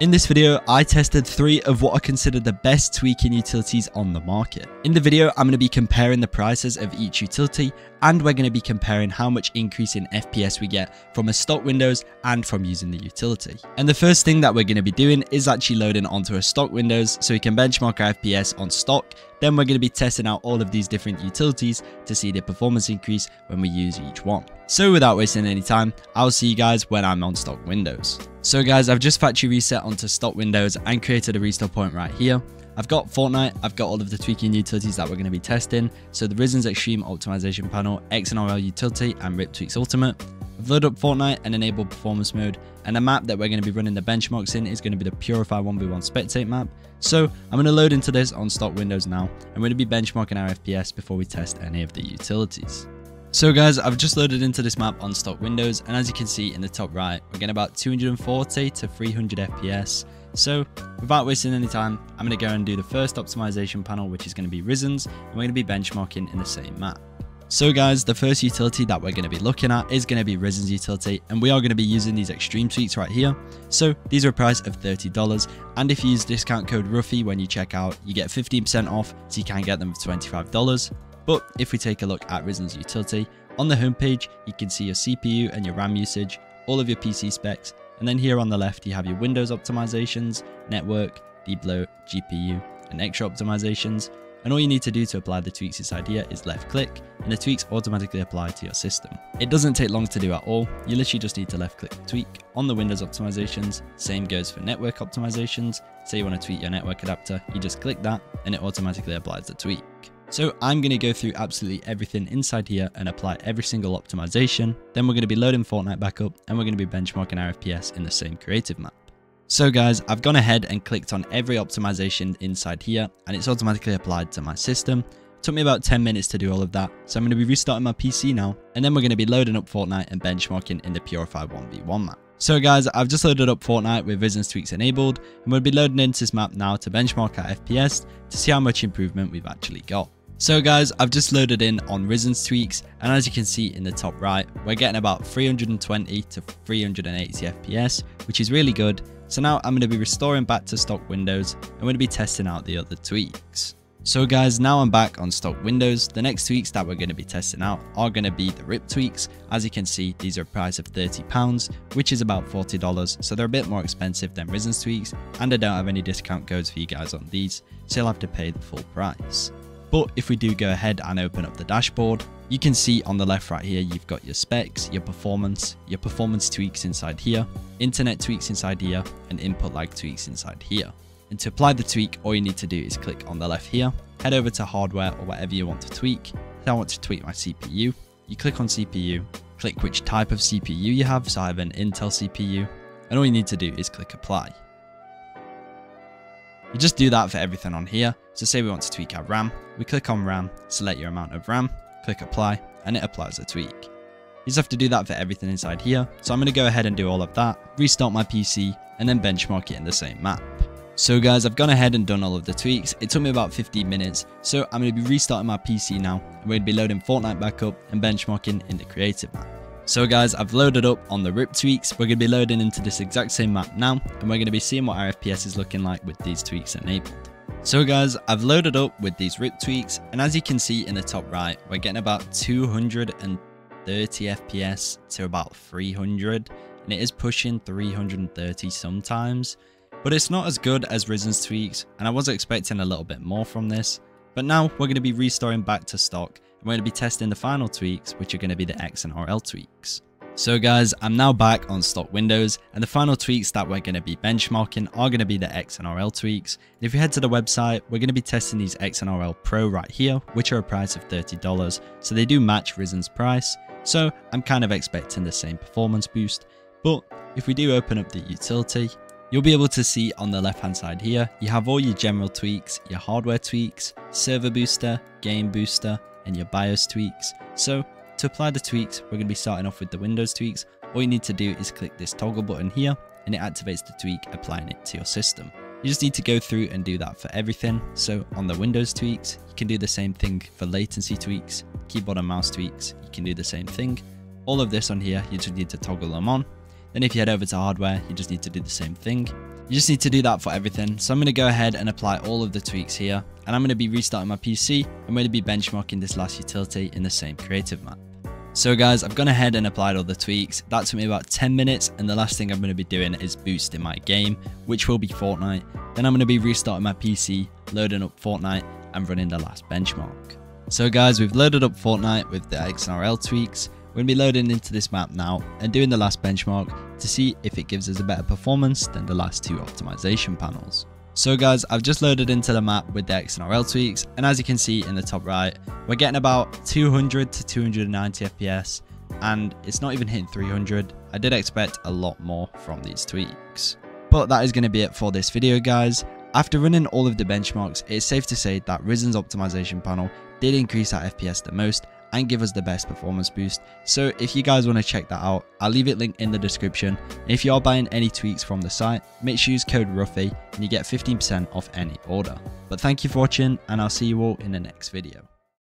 In this video, I tested three of what are considered the best tweaking utilities on the market. In the video, I'm going to be comparing the prices of each utility and we're going to be comparing how much increase in FPS we get from a stock Windows and from using the utility. And the first thing that we're going to be doing is actually loading onto a stock Windows so we can benchmark our FPS on stock. Then we're going to be testing out all of these different utilities to see the performance increase when we use each one. So without wasting any time, I'll see you guys when I'm on stock Windows. So guys, I've just factory reset onto stock Windows and created a restore point right here. I've got Fortnite, I've got all of the tweaking utilities that we're going to be testing. So the Risxn's Extreme Optimization Panel, XNRL Utility, and RIP Tweaks Ultimate. Loaded up Fortnite and enabled performance mode, and the map that we're going to be running the benchmarks in is going to be the Purify 1v1 Spectate map. So I'm going to load into this on stock Windows now, and we're going to be benchmarking our FPS before we test any of the utilities. So guys, I've just loaded into this map on stock Windows, and as you can see in the top right, we're getting about 240 to 300 FPS. So without wasting any time, I'm going to go and do the first optimization panel, which is going to be Risxn's, and we're going to be benchmarking in the same map. So guys, the first utility that we're going to be looking at is going to be Risxn's utility, and we are going to be using these extreme tweaks right here. So these are a price of $30, and if you use discount code RUFFY when you check out, you get 15% off, so you can get them for $25. But if we take a look at Risxn's utility, on the homepage, you can see your CPU and your RAM usage, all of your PC specs, and then here on the left, you have your Windows optimizations, network, debloat, GPU, and extra optimizations. And all you need to do to apply the tweaks idea is left click, and the tweaks automatically apply to your system. It doesn't take long to do at all, you literally just need to left click tweak on the Windows optimizations, same goes for network optimizations, say you want to tweak your network adapter, you just click that, and it automatically applies the tweak. So I'm going to go through absolutely everything inside here and apply every single optimization. Then we're going to be loading Fortnite back up and we're going to be benchmarking our FPS in the same creative map. So guys, I've gone ahead and clicked on every optimization inside here and it's automatically applied to my system. It took me about 10 minutes to do all of that, so I'm going to be restarting my PC now, and then we're going to be loading up Fortnite and benchmarking in the Purify 1v1 map. So guys, I've just loaded up Fortnite with Risxn's tweaks enabled, and we'll be loading into this map now to benchmark our FPS to see how much improvement we've actually got. So guys, I've just loaded in on Risxn's tweaks and as you can see in the top right, we're getting about 320 to 380 FPS, which is really good. So now I'm going to be restoring back to stock Windows and we're going to be testing out the other tweaks. So guys, now I'm back on stock Windows. The next tweaks that we're going to be testing out are going to be the RIP tweaks. As you can see, these are a price of £30, which is about $40. So they're a bit more expensive than Risxn's tweaks and I don't have any discount codes for you guys on these. So you'll have to pay the full price. But if we do go ahead and open up the dashboard, you can see on the left right here, you've got your specs, your performance, your performance tweaks inside here, internet tweaks inside here, and input lag tweaks inside here. And to apply the tweak, all you need to do is click on the left here, head over to hardware or whatever you want to tweak. Say I want to tweak my CPU. You click on CPU, click which type of CPU you have, so I have an Intel CPU, and all you need to do is click apply. You just do that for everything on here. So say we want to tweak our RAM, we click on RAM, select your amount of RAM, click apply, and it applies a tweak. You just have to do that for everything inside here. So I'm going to go ahead and do all of that, restart my PC, and then benchmark it in the same map. So guys, I've gone ahead and done all of the tweaks. It took me about 15 minutes, so I'm going to be restarting my PC now. We're going to be loading Fortnite back up and benchmarking in the creative map. So guys, I've loaded up on the RIP tweaks. We're going to be loading into this exact same map now, and we're going to be seeing what our FPS is looking like with these tweaks enabled. So guys, I've loaded up with these RIP tweaks, and as you can see in the top right, we're getting about 230 FPS to about 300, and it is pushing 330 sometimes. But it's not as good as Risxn's tweaks, and I was expecting a little bit more from this. But now we're going to be restoring back to stock, and we're going to be testing the final tweaks, which are going to be the XNRL tweaks. So guys, I'm now back on stock Windows, and the final tweaks that we're going to be benchmarking are going to be the XNRL tweaks. And if you head to the website, we're going to be testing these XNRL Pro right here, which are a price of $30, so they do match Risxn's price. So I'm kind of expecting the same performance boost, but if we do open up the utility, You'll be able to see on the left hand side here, you have all your general tweaks, your hardware tweaks, server booster, game booster, and your BIOS tweaks. So to apply the tweaks, we're going to be starting off with the Windows tweaks. All you need to do is click this toggle button here and it activates the tweak, applying it to your system. You just need to go through and do that for everything. So on the Windows tweaks, you can do the same thing for latency tweaks, keyboard and mouse tweaks, you can do the same thing. All of this on here, you just need to toggle them on then if you head over to hardware, you just need to do the same thing. You just need to do that for everything. So I'm going to go ahead and apply all of the tweaks here. And I'm going to be restarting my PC. I'm going to be benchmarking this last utility in the same creative map. So guys, I've gone ahead and applied all the tweaks. That took me about 10 minutes and the last thing I'm going to be doing is boosting my game, which will be Fortnite. Then I'm going to be restarting my PC, loading up Fortnite and running the last benchmark. So guys, we've loaded up Fortnite with the XNRL tweaks. We're going to be loading into this map now and doing the last benchmark to see if it gives us a better performance than the last two optimization panels. So guys, I've just loaded into the map with the XNRL tweaks, and as you can see in the top right, we're getting about 200 to 290 FPS, and it's not even hitting 300. I did expect a lot more from these tweaks. But that is going to be it for this video guys. After running all of the benchmarks, it's safe to say that Risxn's optimization panel did increase our FPS the most and give us the best performance boost. So if you guys want to check that out, I'll leave it linked in the description. If you are buying any tweaks from the site, make sure you use code RUFFY and you get 15% off any order. But thank you for watching and I'll see you all in the next video.